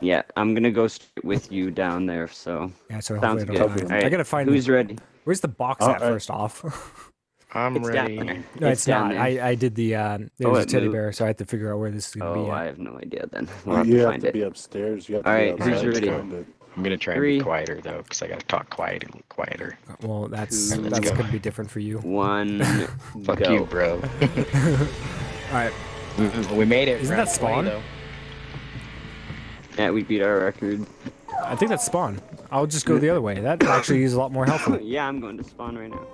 Yeah, I'm gonna go with you down there. So Yeah, so sounds good. I don't All die. right, I gotta find who's the, ready. where's the box Oh, at uh, first off. I'm It's down ready. there. no, it's, down not. there. I I did the uh, there Oh, was a teddy moved. bear, so I had to figure out where this is gonna Oh, be. I have no idea then. We'll have you to have find to it. be upstairs. You have to All be who's outside ready? I'm gonna try Three. and be quieter though, because I gotta talk quiet, quieter. Well, that's Two. that's Go. gonna be different for you. One. Fuck you, bro. All right, we, we made it. Isn't that Spawn? 20, though. Yeah, we beat our record. I think that's spawn. I'll just go the other way. That actually is a lot more helpful. yeah, I'm going to spawn right now.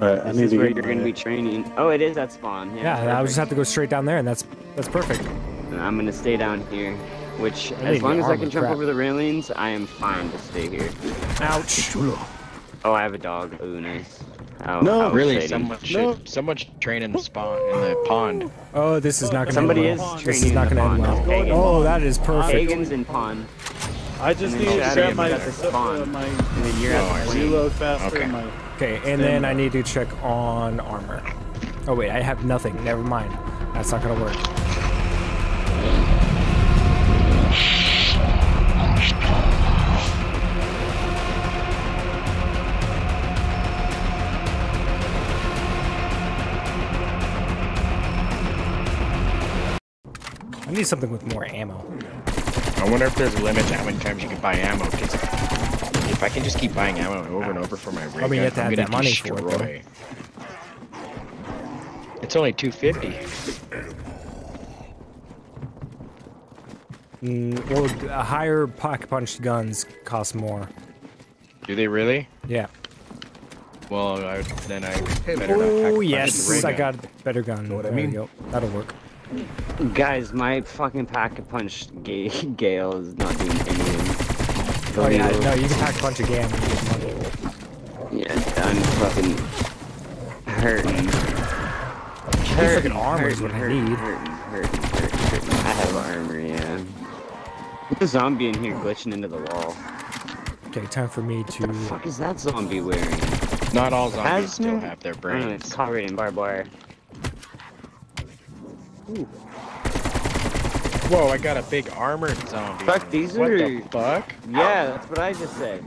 All right, I This need is to where get you're gonna be training. Oh, it is at spawn. Yeah. Yeah, I perfect. just have to go straight down there, and that's that's perfect. And I'm gonna stay down here. Which, I as long as I can jump crap. over the railings, I am fine to stay here. Ouch. Oh, I have a dog. Ooh, nice. How, No, how Really, exciting. someone should No. someone should train in the spawn in the pond. Oh, this is not gonna Somebody end is well. training This is not in the gonna end pond. well. Hagen. Oh, that is perfect. Hagen's in pond, I just need to Shadow grab my, the spawn. uh, my and then you're Oh, at the reload faster. Okay. My, Okay, and then I need to check on armor. Oh wait, I have nothing. Never mind. That's not gonna work. I need something with more ammo. I wonder if there's a limit to how many times you can buy ammo. 'cause if I can just keep buying ammo over and over for my rig, I mean, you have to I'm have gonna that money for it, though. It's only 250. Mm, well, uh, higher pocket punch guns cost more. Do they really? Yeah. Well, I, then I better not Oh pack yes, rig I got a better gun. Know what I mean? You go. That'll work. Guys, my fucking pack a punch ga- Gale is not doing anything. Oh yeah, Go. no, you can pack a punch again. and get money. Yeah, I'm fucking hurting. freaking armor is what I need. Hurting, hurting, hurting, hurting. I have armor, yeah. There's a zombie in here glitching into the wall. Okay, time for me to. What the to. fuck is that zombie wearing? Not all zombies Asthma? still have their I don't it's brains. covered in barbed wire. Whoa, I got a big armored zombie. Fuck, these what are- the fuck? Yeah, that's what I just said.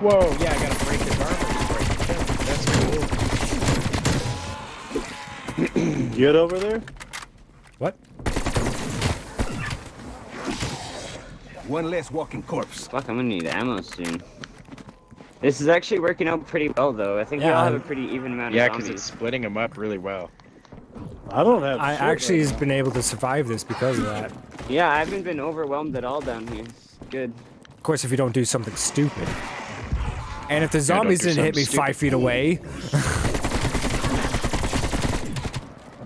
Whoa, yeah, I gotta break his armor. before I can kill him. That's cool. get over there. What? One less walking corpse. Fuck, I'm gonna need ammo soon. This is actually working out pretty well, though. I think we all have a I'm- pretty even amount Yeah, of because zombies. it's splitting them up really well. I don't have. I actually right has now. been able to survive this because of that. Yeah, I haven't been overwhelmed at all down here. It's good. Of course, if you don't do something stupid. And if the zombies do didn't hit me something five stupid. feet away,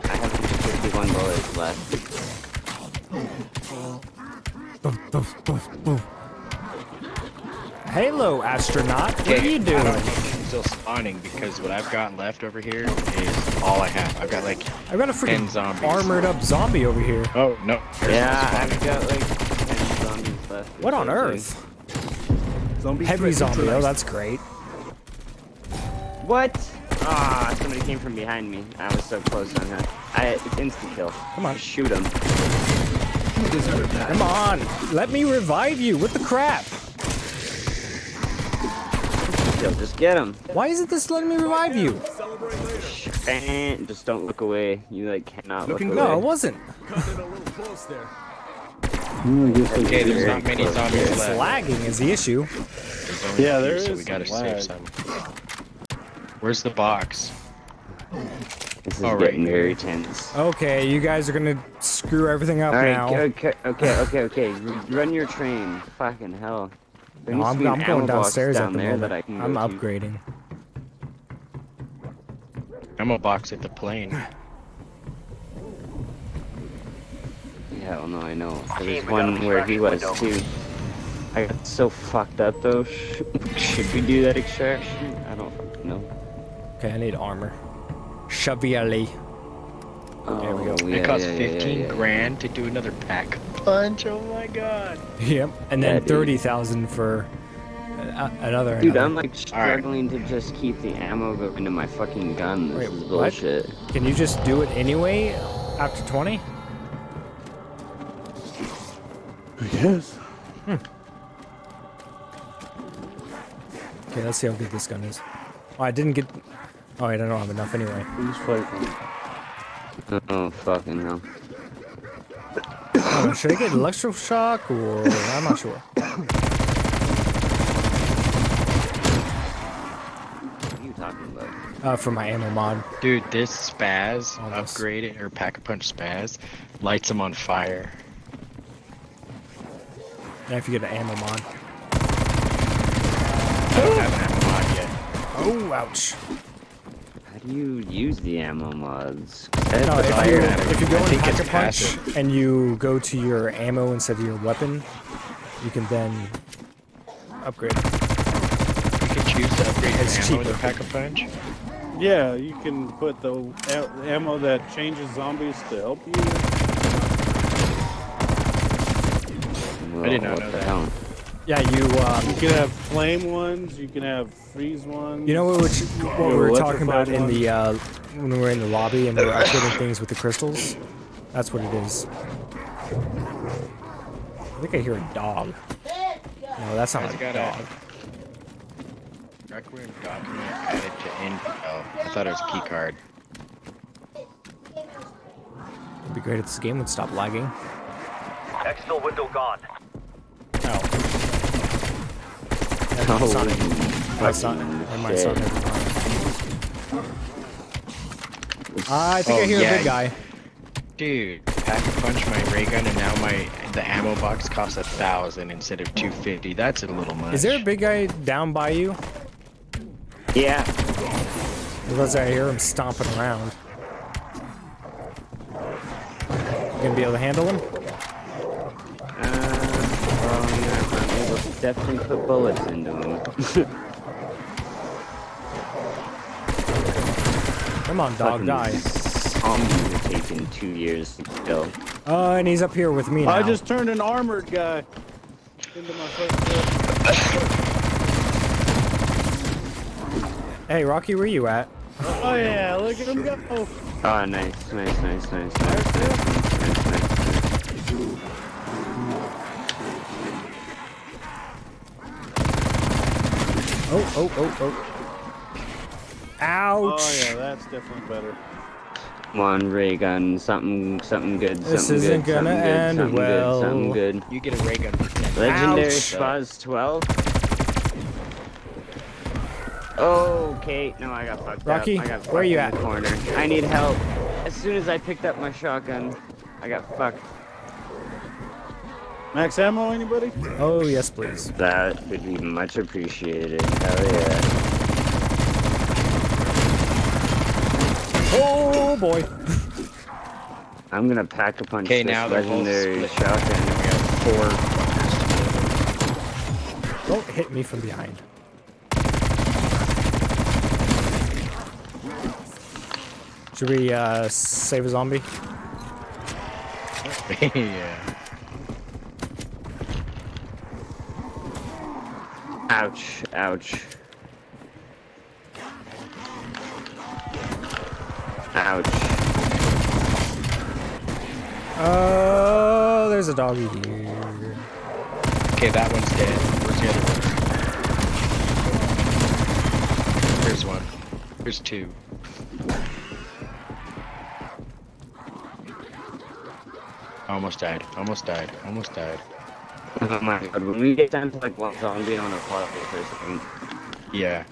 I have 51 bullets left. Hello, astronaut. What are you I don't doing? know if I'm still spawning because what I've got left over here is all I have. I've got like, I've got a 10 freaking zombies. armored up zombie over here. oh no. there's Yeah, one I've got like 10 zombies left. What on earth? Zombie Heavy zombie. Oh, that's great. What? Ah, somebody came from behind me. I was so close on that. I it's insta kill. Come on. Shoot him. You deserve that. Come on. Let me revive you. What the crap? Kill. Just get him. Why isn't this letting me revive you? And just don't look away. You like cannot Looking look good. No, away. it wasn't. Hmm, I guess I Okay, there's not many zombies It's left. lagging is the issue. Yeah, a few, there so is we gotta some save some. Where's the box? This is Oh, right getting very tense. Okay, you guys are gonna screw everything up All right, now. okay, okay, okay, okay. Run your train. Fucking hell. There No, I'm, I'm going downstairs down at the there moment. that I can I'm go to. upgrading. I'm a box at the plane. Yeah, Hell no, I know. There's one where he was too. I got so fucked up though. Should we do that extraction? I don't know. Okay, I need armor. Chevrolet. Oh, there we go. Yeah, it costs yeah, yeah, 15 yeah, yeah. grand to do another pack punch. Oh my god. Yep. And then dude. thirty thousand for uh, another. Dude, another. I'm like struggling to just keep the ammo going into my fucking gun. This Wait, is what? bullshit. Can you just do it anyway after twenty? I guess. Okay, let's see how good this gun is. Oh, I didn't get. Oh, I don't have enough anyway. Who's fighting? Oh, fucking hell. Oh, should I get electroshock or I'm not sure. What are you talking about? Uh, for my ammo mod. Dude, this spaz Oh, this- upgraded or pack a punch spaz lights them on fire. Yeah, if you get an ammo mod. I don't have an ammo mod yet. Oh, ouch. How do you use the ammo mods. No, if you, if you go I in think Pack a Punch passive. and you go to your ammo instead of your weapon, you can then upgrade. You can choose to upgrade It's your ammo cheaper. the pack a punch. Yeah, you can put the ammo that changes zombies to help you. Well, I did not what know the that. hell? Yeah, you um, You can have flame ones. You can have freeze ones. You know what, which, what we were talking about in the uh, when we were in the lobby and we were upgrading things with the crystals? That's what it is. I think I hear a dog. No, that's not Guys, a got a- dog. Requiem document added to Intel. I thought it was a key card. It'd be great if this game would stop lagging. Exfil window gone. Oh. Oh, That's not it. That's not fucking Never uh, mind, it's not shit. it. I think I Oh, hear a oh, big guy. Dude, pack a punch my ray gun and now my the ammo box costs a thousand instead of two fifty. That's a little much. Is there a big guy down by you? Yeah. Because I hear him stomping around. You gonna be able to handle him? definitely put bullets into them. Come on, dog, Fucking die. Zombies taking two years to kill. Oh, uh, and he's up here with me now. I just turned an armored guy into my first Hey, Rocky, where you at? Oh, yeah, look at him go. Oh, nice, nice, nice, nice. nice. Oh, oh, oh, oh, oh. Ouch! Oh yeah, that's definitely better. Come on, ray gun, something, something good, This something isn't good, gonna something end good, something well. good, something good. You get a ray gun for 10. Legendary Ouch. Spaz 12. Kate! no, I got fucked Rocky, up. I got where you at? corner. I need help. As soon as I picked up my shotgun, I got fucked. Max ammo, anybody? Oh, yes, please. That would be much appreciated. Hell yeah. Oh, boy. I'm gonna pack a punch Okay, this now legendary shotgun. We have four. Don't hit me from behind. Should we uh, save a zombie? yeah. Ouch, ouch. Ouch. Oh, there's a doggy here. Okay, that one's dead. Where's the other one? Here's one. Here's two. Almost died. Almost died. Almost died. Oh my god, when we get down to like one zombie, I wanna pause it for a second. Yeah.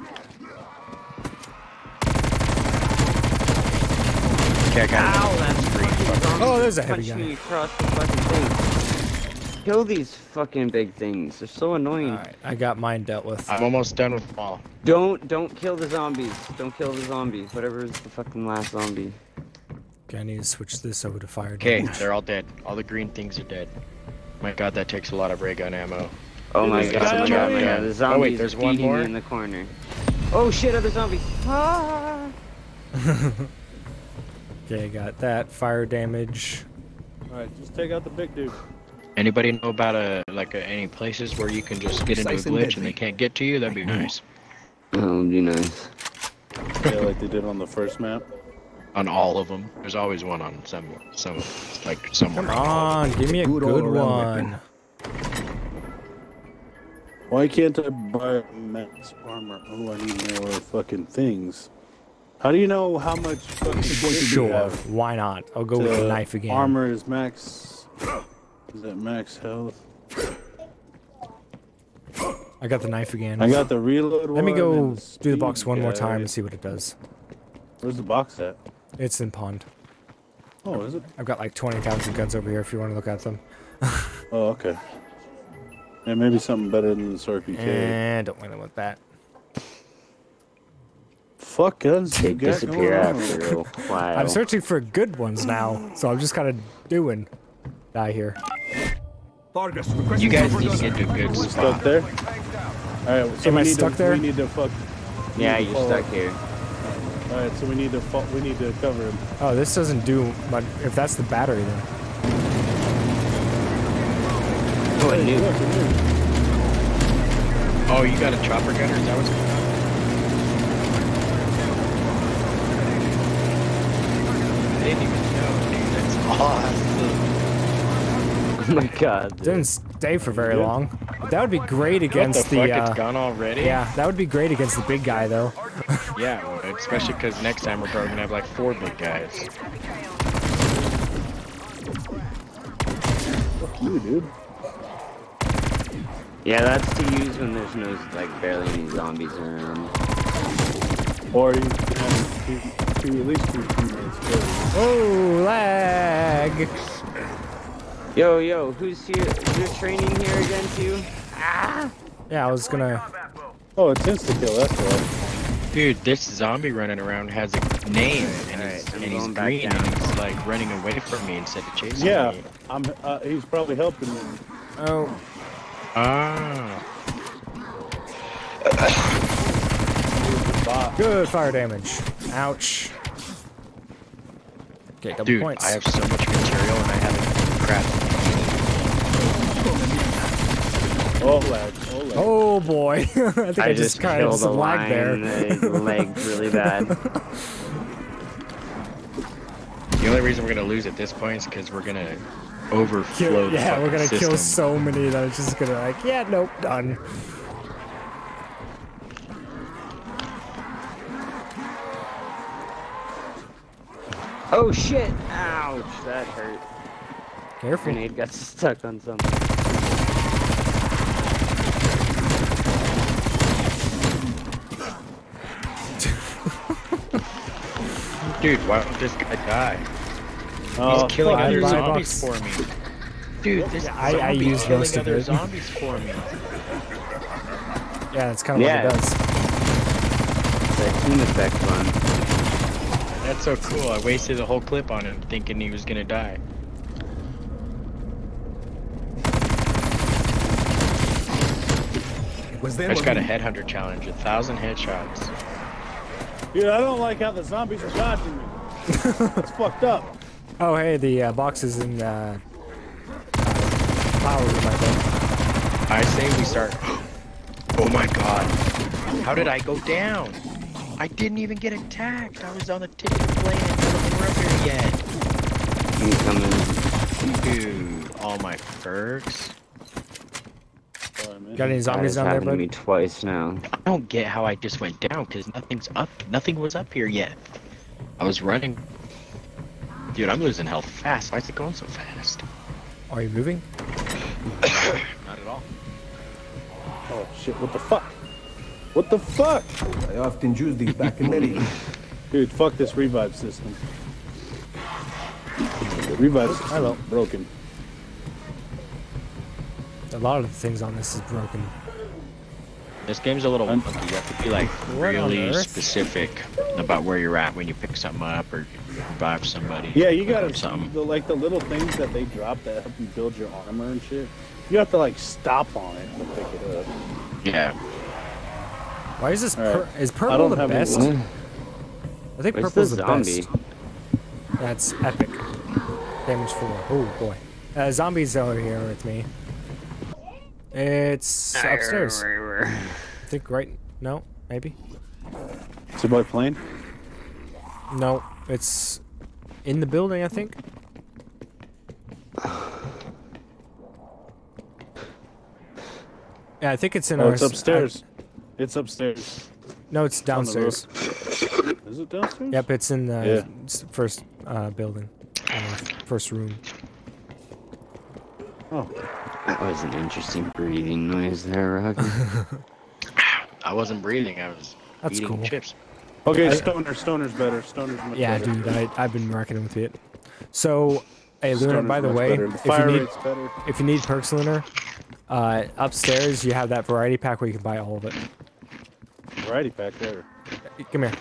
Okay, I got Ow, that's freaking Oh, there's a heavy guy. me across the fucking thing. Kill these fucking big things. They're so annoying. Alright, I got mine dealt with. I'm almost done with them all. Don't don't kill the zombies. Don't kill the zombie. Whatever is the fucking last zombie. Okay, I need to switch this over to fire Okay, they're all dead. All the green things are dead. My god, that takes a lot of ray gun ammo. Oh my there's god, a guy oh my god, the my way. god. The Oh, wait, there's one more? in the corner. Oh shit, other zombie. Ah! Okay, got that. Fire damage. All right, just take out the big dude. Anybody know about a like a, any places where you can just get into a glitch and they can't get to you? That'd be mm-hmm. nice. That would be nice. Yeah, like they did on the first map. On all of them, there's always one on some some like somewhere. Come on, give me a Good good one. Why can't I buy max armor? Oh, I need more fucking things. How do you know how much fucking shit you Sure. have? Why not? I'll go with the knife again. Armor is max. Is that max health? I got the knife again. I got the reload Let me go do the box speed one more guy. time and see what it does. Where's the box at? It's in pond. Oh, is it? I've got like 20,000 guns over here if you want to look at them. Oh, okay. Yeah, maybe something better than the SRPK. And don't really want that. Fuck guns. They disappear after a while. I'm searching for good ones now, so I'm just kind of doing die here. Vargas, You guys need to get to a good Stuck there. All right, so Am I need stuck to, there? We need to fuck. Yeah, need to you're follow. stuck here. All right, so we need to fo- we need to cover him. Oh, this doesn't do much. If that's the battery, then. Oh, a nuke. Look, a nuke. Oh, you got a chopper gunner? Is that what's going on? I didn't even know, dude. That's awesome. Oh my god. dude. Didn't stay for very Yeah. long. That would be great against what the fuck? the. it's Uh, gone already? yeah, that would be great against the big guy, though. Yeah, well, especially because next time we're probably gonna have like four big guys. Fuck you, dude. Yeah, that's to use when there's no like barely any zombies around. Or you can have two, two, at least two teammates. Oh, lag! Yo, yo, who's here? Who's training here against you? Ah Yeah, I was gonna. Oh, it's insta kill. That's right. Dude, this zombie running around has a name and Alright, he's, I'm and he's green down. and he's like running away from me instead of chasing Yeah, me. I'm. Uh, he's probably helping me. Oh, Ah. Good fire damage. Ouch. Okay, double Dude, points. I have so much material and I haven't crap. Oh lag. Oh lag. Oh boy, I think I, I just just kind of killed a some lag line there. and it lagged really bad. The only reason we're gonna lose at this point is because we're gonna overflow the yeah, we're gonna kill so many that it's just gonna like, yeah, nope, done. Oh shit! Ouch! That hurt. Careful. Grenade got stuck on something. Dude, why don't this guy die? Oh, He's killing other you. zombies for me. Dude, this Yeah, I- I zombie used killing most of other it. zombies for me. Yeah, that's kind of Yeah. what it does. The team effect one. That's so cool. I wasted a whole clip on him thinking he was gonna die. Was I just got a headhunter challenge, a thousand headshots. Dude, I don't like how the zombies are dodging me. it's fucked up. Oh, hey, the uh, box is in uh, uh, power room, I think. I say we start. Oh my god. How did I go down? I didn't even get attacked. I was on the tip of the plane and none of them up here yet. Incoming. Dude, all my perks. Sorry, man. Got any That zombies is down there, happened to bud? me twice now. I don't get how I just went down because nothing's up. Nothing was up here yet. I was running. Dude, I'm losing health fast. Why is it going so fast? Are you moving? Not at all. Oh shit! What the fuck? What the fuck? I often use these back in Medellin. Dude, fuck this revive system. The revive system is broken. A lot of the things on this is broken. This game's a little funky. You have to be like What really specific about where you're at when you pick something up or revive somebody. Yeah, you gotta something. the, like the little things that they drop that help you build your armor and shit. You have to like stop on it to pick it up. Yeah. Why is this? All right. Pur- is I purple don't the have any- best? I think Where's purple's the the, zombie? best. That's epic. Damage four. Oh boy. Uh, zombies over here with me. It's upstairs. I think right. No, maybe. Is your by plane? No, it's in the building. I think. Yeah, I think it's in Oh, our. it's s- upstairs. It's upstairs. No, it's downstairs. Is it downstairs? Yep, it's in the Yeah. first uh, building, uh, first room. Oh, That was an interesting breathing noise there, Rocky. I wasn't breathing. I was That's eating cool. chips. okay. I- Stoner, Stoner's better. Stoner's much Yeah, better. dude, I I've been reckoning with it. So, hey, Lunar. Stoner's By the way, the if you need rate's better. if you need perks, Lunar, uh, upstairs you have that variety pack where you can buy all of it. Variety pack there. Come here.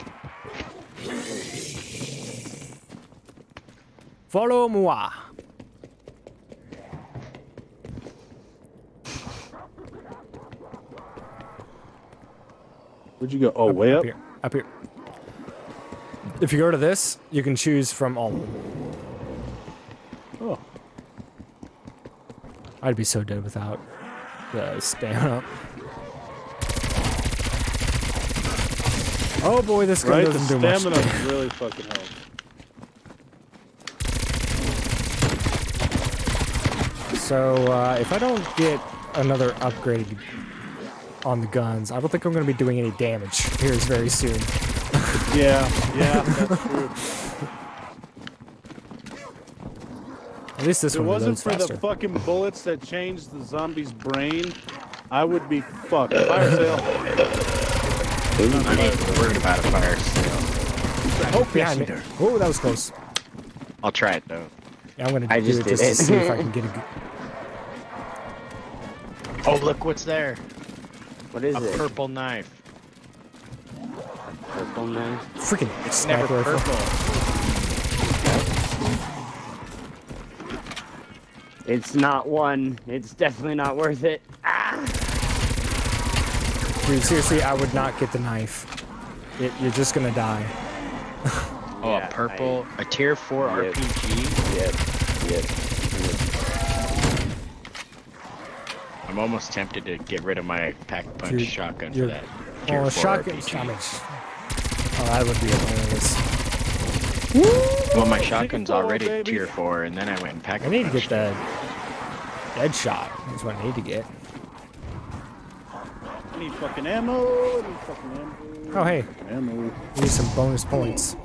Follow moi. Where'd you go? Oh, way up. here. Up here. If you go to this, you can choose from all of them. Oh, I'd be so dead without the stamina. Oh boy, this gun right. The doesn't do much. stamina really fucking helps. So uh, if I don't get another upgrade on the guns, I don't think I'm going to be doing any damage here very soon. Yeah, yeah, that's true. At least this If it one wasn't for faster. the fucking bullets that changed the zombie's brain, I would be fucked. Fire sale. I'm not worried about a fire sale. oh, behind me. Oh, that was close. I'll try it though. Yeah, I'm going to I do just it did just to see if I can get a good... Oh, look what's there. What is A it? purple knife. Purple knife? freaking It's never sniper rifle. purple. It's not one. It's definitely not worth it. Ah! Dude, seriously, I would not get the knife. It, you're just going to die. Oh, Yeah, a purple, a tier four Yep. RPG. Yep. Yep. I'm almost tempted to get rid of my pack punch Dude, shotgun for you're- that. Oh, tier Oh, four shotgun RPG. damage. Oh, that would be hilarious. Well, my shotgun's already baby. tier four, and then I went and pack. I need to get the dead shot. That's what I need to get. I need fucking ammo. I need fucking ammo. Oh, hey, Ammo. need some bonus points.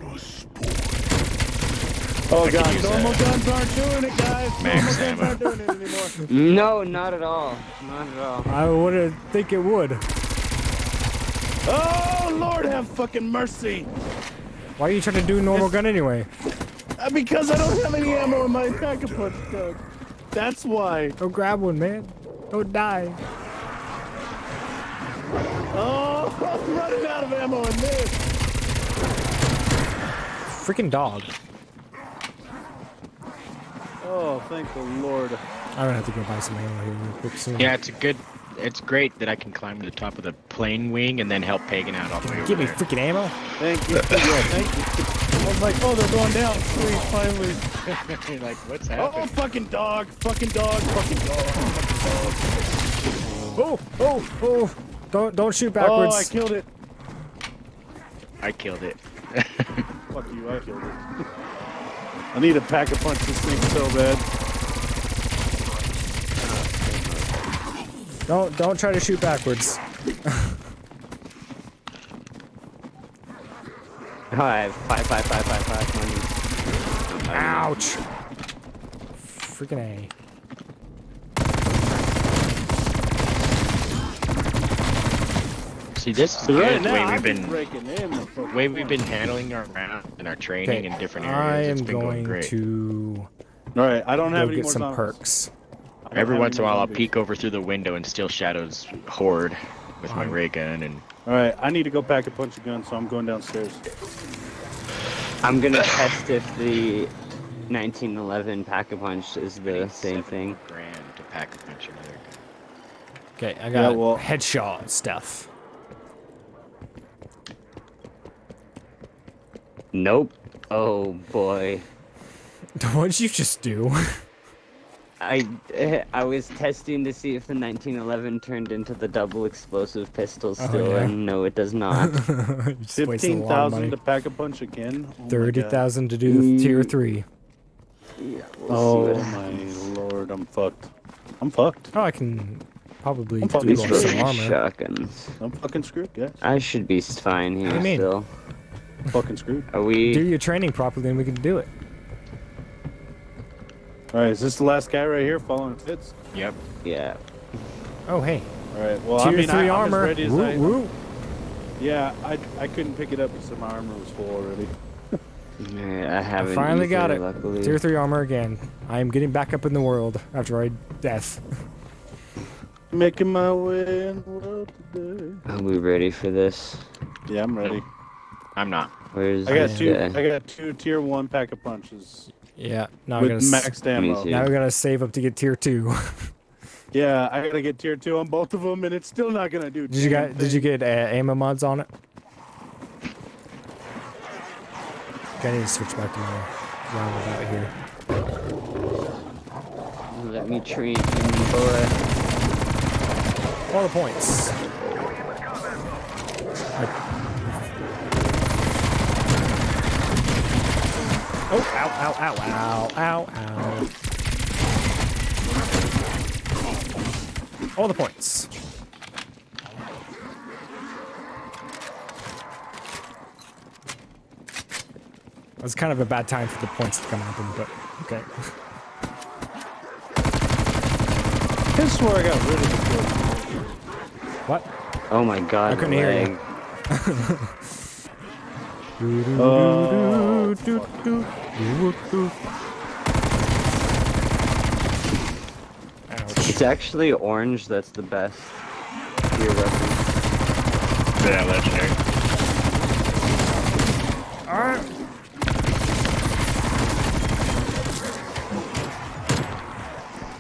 Oh I god, use normal guns aren't doing it, guys. Max normal guns ammo. aren't doing it anymore. No, not at all. Not at all. I wouldn't think it would. Oh Lord, have fucking mercy. Why are you trying to do normal gun anyway? Uh, because I don't have any ammo in my pack a punch gun. That's why. Go grab one, man. Don't die. Oh, I'm running out of ammo in this. Freaking dog. Oh, thank the Lord. I'm gonna have to go buy some ammo here real quick soon. Yeah, it's a good. It's great that I can climb to the top of the plane wing and then help Pagan out all the way over Give me there. freaking ammo. Thank you. Yeah, thank you. I was like, oh, they're going down. Sweet, finally. You're like, what's happening? Oh, happening? fucking dog. Fucking dog. Fucking dog. Oh, oh, oh! Don't don't shoot backwards. Oh, I killed it. I killed it. Fuck you, I killed it. I need a pack a punch this thing so bad. don't don't try to shoot backwards. Oh, I have five, five, five, five, five money. Ouch! Freaking a. See, this is So good. right the now, way we've been, just breaking in the fucking way we've been handling our round and our training Okay, in different I areas. am It's been going going great. to All right, I don't have go any get more some zombies. perks. I don't Every once in a while, I'll peek over through the window and steal Shadow's horde with my ray gun and All right, I need to go pack a punch a gun, so I'm going downstairs. I'm gonna test if the 1911 Pack-a-Punch is the same thing. grand to pack a punch another gun. Okay, I got well- headshot stuff. Nope. Oh boy. what did you just do? I I was testing to see if the 1911 turned into the double explosive pistol Oh, still, yeah? and no, it does not. you just wasted a Fifteen lot of thousand money. to pack a punch again. Oh my Thirty God. thousand to do the tier Mm. three. yeah, we'll Oh see my lord, I'm fucked. I'm fucked. Oh, I can Probably I'm do fucking These on screwed. some fucking armor. shotguns. I'm fucking screwed, guys. I should be fine here still. mean? Still. fucking screwed. Are we? Do your training properly, and we can do it. All right, is this the last guy right here following fits? Yep. Yeah. Oh, hey. All right. Well, Tier I mean, three I, I'm armor. as ready as Woo, I, woo. Yeah, I I couldn't pick it up because my armor was full already. Alright, I I haven't. I finally got it. Luckily. Tier three armor again. I am getting back up in the world after I death. Making my way in the world today. Are we ready for this? Yeah, I'm ready. I'm not. Where's I got this two. guy? I got two tier one pack of punches Yeah. Now we with gotta. s- maxed ammo. too. Now we gotta save up to get tier two. Yeah, I gotta get tier two on both of them, and it's still not gonna do. did you damn get? Did you thing. get uh, ammo mods on it? Okay, I need to switch back to my roundabout here. Let me train you, boy. All the points. Oh, ow, ow, ow, ow, ow, ow. All the points. It was kind of a bad time for the points to come happen, but okay. I swear I got rid of the kill. What? Oh my god. I couldn't hear you. lag. Oh. Ouch. It's actually orange that's the best tier weapon. Yeah, legendary.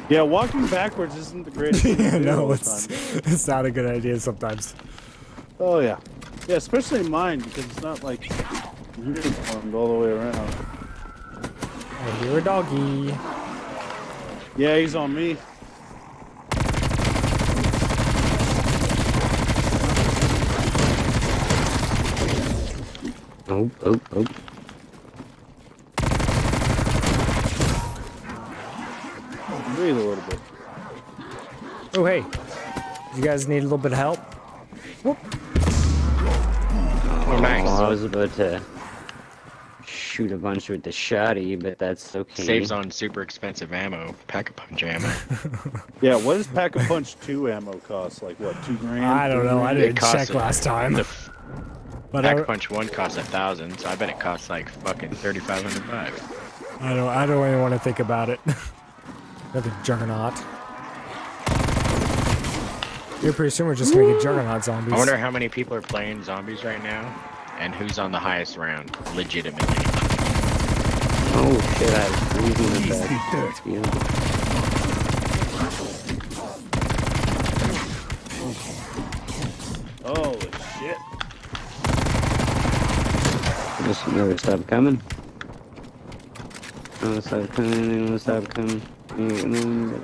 Yeah, walking backwards isn't the greatest Yeah, no, it's, it's not a good idea sometimes. Oh yeah, yeah, especially mine because it's not like uniformed all the way around. I hear a doggy. Yeah, he's on me. Oh, oh, oh. Breathe a little bit. Oh, hey. You guys need a little bit of help? Oh, nice. I was about to shoot a bunch with the shotty, but that's okay. Saves on super expensive ammo. Pack a punch ammo. Yeah, what does pack a punch two ammo cost? Like what, two grand? I don't know. I grand? didn't costs check a- last time. the But pack I, a punch one costs a thousand, so I bet it costs like fucking thirty five hundred bucks. I don't. I don't even want to think about it. Another juggernaut. You're pretty soon we're just gonna get juggernaut zombies. I wonder how many people are playing zombies right now, and who's on the highest round, legitimately. Oh shit, I was breathing the Easy back. dirt. Yeah. Holy shit! Just never stop coming. Never stop coming, never stop coming. Oh, you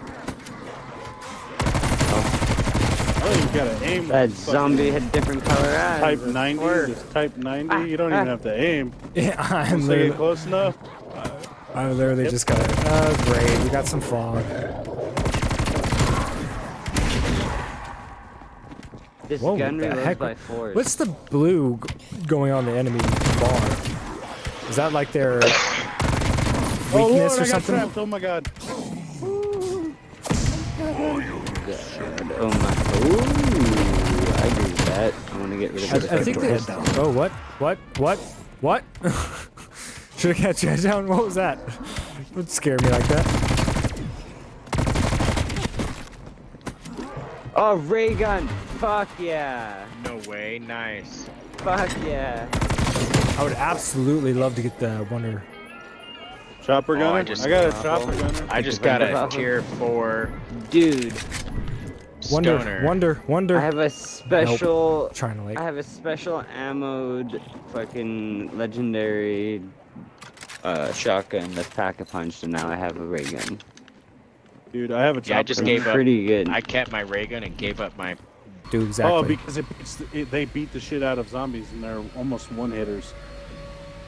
gotta aim. That zombie had different color eyes. Type 90. course. Just type 90. Ah, you don't ah. even have to aim. Yeah, I'm Once literally, close enough. I literally just got. Oh, great. We got some fog. This Whoa, gun what the reloads heck? by force. What's the blue g- going on the enemy bar? Is that like their Oh, Lord, weakness I or got something? trapped. Oh my god. God, oh my. Ooh, I agree with that. I want to get rid of I, this. I think first. that. Oh, what? What? What? What? Should have catch you head down. What was that? Would scare me like that. Oh, ray gun! Fuck yeah! No way, nice. Fuck yeah! I would absolutely love to get the wonder. Chopper Oh, gunner? I I, just- got a chopper gunner. I just got a it. tier four Dude, Wonder, stoner. wonder, wonder. I have a special. Trying to like. I have a special ammoed fucking legendary uh, shotgun that's pack a punch, and now I have a ray gun. Dude, I have a Yeah, I just gunner. gave up. Pretty good. I kept my ray gun and gave up my. do exactly. Oh, because it, beats the- it, they beat the shit out of zombies and they're almost one hitters.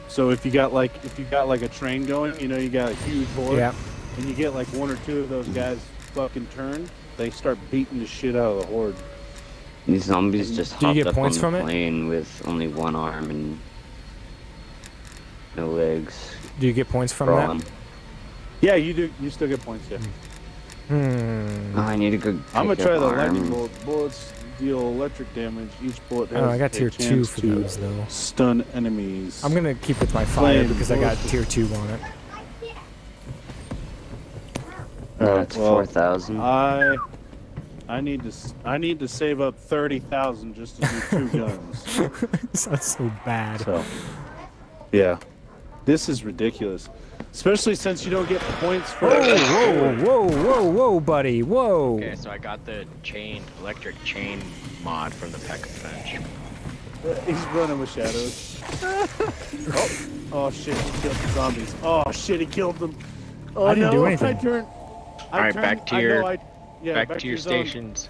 So if you got like if you got like a train going, you know you got a huge horde, yeah. and you get like one or two of those guys fucking turned, they start beating the shit out of the horde. These zombies just Do you hopped get up points on from the it? plane with only one arm and no legs. Do you get points from Crawling. that? Yeah, you do. You still get points. Yeah. Hmm. Oh, I need to go. I'm gonna try the arm. lightning bolt. Bullets deal electric damage. Each bullet has Oh, I got a tier two for those though. stun enemies. I'm gonna keep with my fire because I got tier two on it. Oh, it's well, four thousand. I I need to s- I need to save up thirty thousand just to do two guns. Sounds so bad. So, yeah, this is ridiculous, especially since you don't get points for. Whoa, whoa, whoa, whoa, whoa, buddy, whoa! Okay, so I got the chain, electric chain mod from the Peck bench. Uh, he's running with shadows. oh, oh shit! He killed the zombies. Oh shit! He killed them. Oh I didn't no! do anything. I turned. I All right, turned- back to your- know I- yeah, back, to your zone. stations.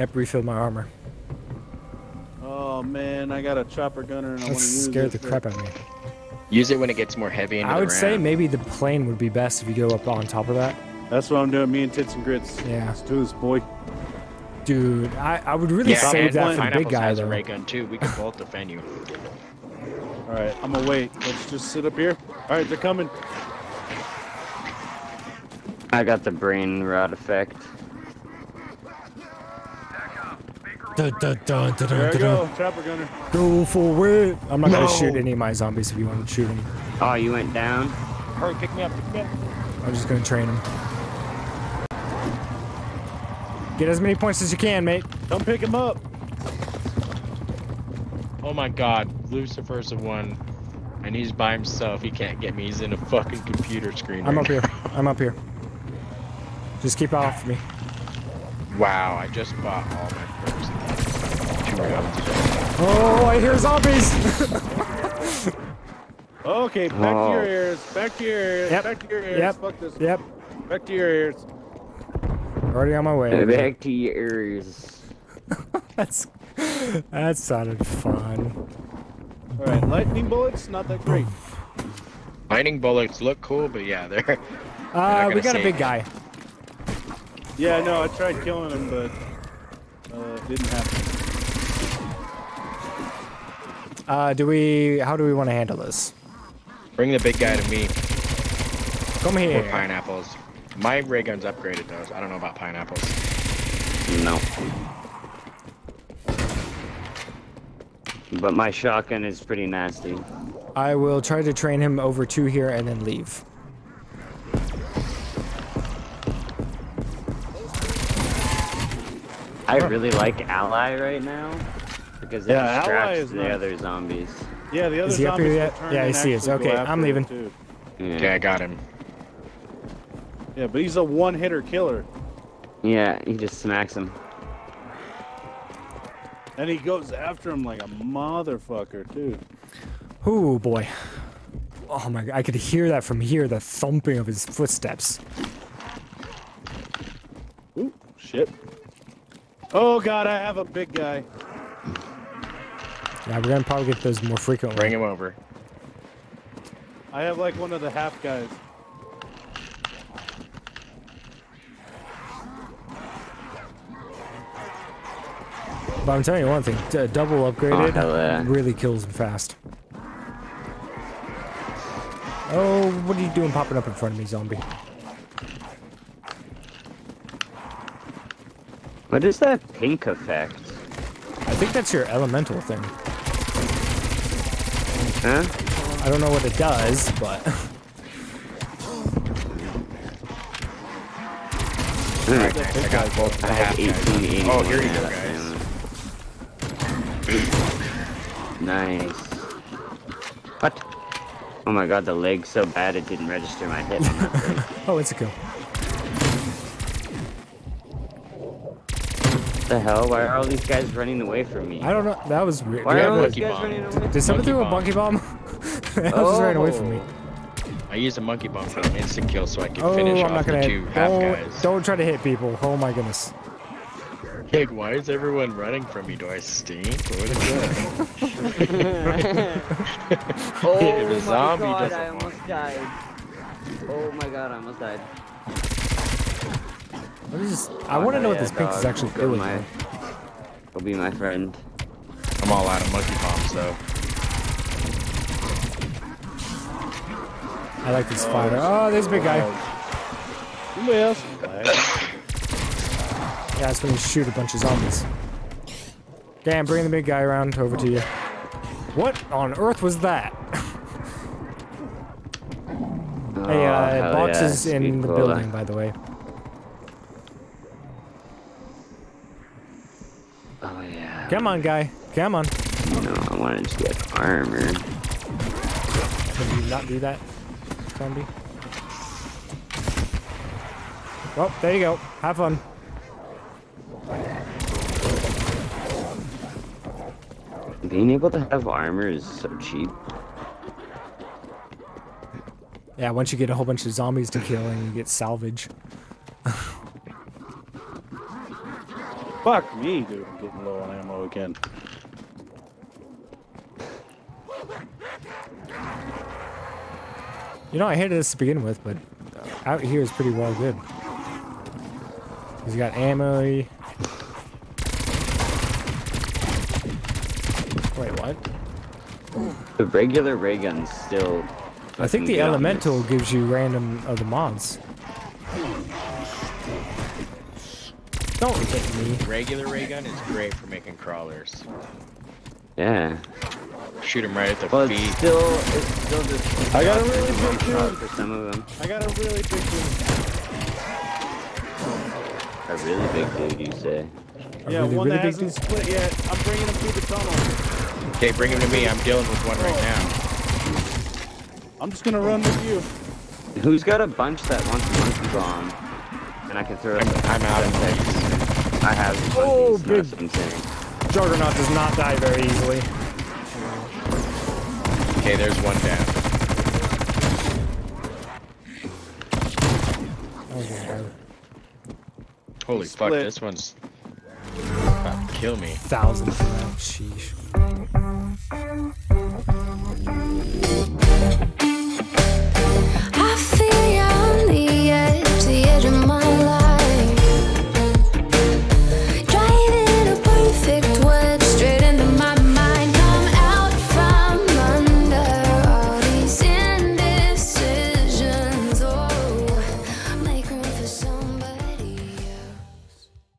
Yep, refilled my armor. Oh man, I got a chopper gunner and I That want to use scared the crap out of me. Use it when it gets more heavy into I the would say maybe the plane would be best if you go up on top of that. That's what I'm doing. Me and Tits and Grits. Yeah. Let's do this, boy. Dude, I, I would really Yeah, save and that for the big Pineapples guy has a ray gun too. We can both defend you. All right, I'm gonna wait. Let's just sit up here. All right, they're coming. I got the brain rot effect. Dun, dun, dun, dun, There dun, I dun, go, dun. chopper gunner. Go for it! I'm not No. gonna shoot any of my zombies if you want to shoot them. Oh, you went down. Hurry, pick me up, pick me up. I'm just gonna train them. Get as many points as you can, mate. Don't pick him up. Oh my god, Lucifer's the one. And he's by himself. He can't get me. He's in a fucking computer screen. I'm right up here. I'm up here. Just keep off me. Wow, I just bought all my perks again. Two guns. Oh, I hear zombies! Okay, back to Oh. your ears. Back to your ears. Yep, Back to your ears. yep, Fuck this. yep. Back to your ears. Already on my way. Back to your ears. That's that sounded fun. All right, lightning bullets, not that great. Lightning bullets look cool, but yeah, they're. Uh, we gonna got a big you. guy. Yeah, no, I tried killing him, but uh, it didn't happen. Uh, do we? How do we want to handle this? Bring the big guy to me. Come Or here. pineapples. My ray gun's upgraded though. so I don't know about pineapples. No. But my shotgun is pretty nasty. I will try to train him over to here and then leave. I really like Ally right now because it Yeah, Ally distracts is the nice. other zombies. Yeah, the other Is he up zombies here yet? Yeah, I and see it. Okay, I'm leaving. too. Yeah. Okay, I got him. Yeah, but he's a one-hitter killer, Yeah, he just smacks him. and he goes after him like a motherfucker too. Oh boy. Oh my! God, I could hear that from here. The thumping of his footsteps. Ooh, shit. Oh god, I have a big guy. Yeah, we're gonna probably get those more frequently. Bring him over. I have like one of the half guys. But I'm telling you one thing: double upgraded oh, hell yeah. really kills him fast. Oh, what are you doing popping up in front of me, zombie? What is that pink effect? I think that's your elemental thing. Huh? I don't know what it does, but Alright, nice. I got both I have guys. 1880. Oh, here you go, guys. Nice. What? Oh my god, the leg's so bad it didn't register my hit on that thing. oh, it's a kill. The hell? Why are all these guys running away from me? I don't know. That was weird. Why Did, are all these guys bomb. running away? did someone throw a monkey bomb? I just ran away from me. I used a monkey bomb for an instant kill so I could Oh, finish I'm off not gonna the hit. two half Don't, guys. don't try to hit people. Oh my goodness. Pig, why is everyone running from me? Do I stink? What is that? Oh If a oh my zombie god, I almost died. Oh my god, I almost died. What What is? I Oh, want to no, know what this pink is actually Go doing. my- though. He'll be my friend. I'm all out of monkey bombs though. I like this fighter. Oh, there's a big guy. Somebody else. Yeah, it's when you shoot a bunch of zombies. Damn, bring the big guy around over to you. What on earth was that? hey, Oh, uh, hell boxes yeah, in the building, by the way. Oh yeah. Come on, guy. Come on. No, I wanted to get armor. Can you not do that, zombie? Well, there you go. Have fun. Being able to have armor is so cheap. Yeah, once you get a whole bunch of zombies to kill and you get salvage. Fuck me, dude. I'm getting low on ammo again. You know, I hated this to begin with, but out here is pretty well good. He's got ammo. Wait, what? The regular ray gun's still. I think the elemental gives you random of the mods. Hit me. Regular ray gun is great for making crawlers. Yeah. Shoot him right at the But it's feet. still, it's still just. I got a really big shot dude. for some of them. I got a really big dude. A really big dude, you say? Yeah, really, one really that hasn't dude? split yet. I'm bringing him through the tunnel. Okay, bring him to me. I'm dealing with one right now. I'm just gonna run with you. Who's got a bunch that wants a monkey bomb? And I can throw I'm, it. I'm out of these. I have. Oh, monkeys, big- That's what Juggernaut does not die very easily. Okay, there's one down. Oh, yeah. Holy fuck, this one's about to kill me. Thousand for that. Sheesh.